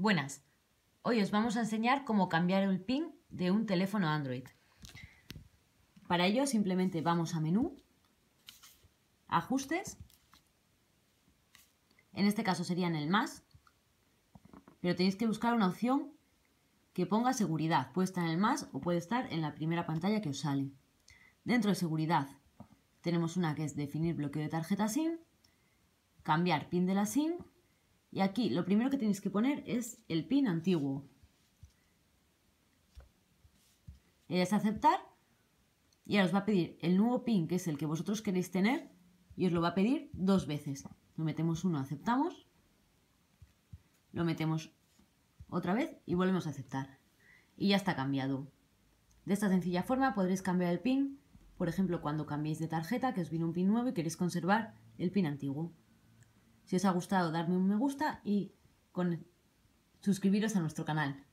Buenas, hoy os vamos a enseñar cómo cambiar el PIN de un teléfono Android. Para ello simplemente vamos a menú, ajustes, en este caso sería en el más, pero tenéis que buscar una opción que ponga seguridad, puede estar en el más o puede estar en la primera pantalla que os sale. Dentro de seguridad tenemos una que es definir bloqueo de tarjeta SIM, cambiar PIN de la SIM y aquí lo primero que tenéis que poner es el PIN antiguo. Es aceptar y ahora os va a pedir el nuevo PIN que es el que vosotros queréis tener y os lo va a pedir dos veces. Lo metemos uno, aceptamos, lo metemos otra vez y volvemos a aceptar. Y ya está cambiado. De esta sencilla forma podréis cambiar el PIN, por ejemplo cuando cambiéis de tarjeta, que os viene un PIN nuevo y queréis conservar el PIN antiguo. Si os ha gustado, darme un me gusta y con... suscribiros a nuestro canal.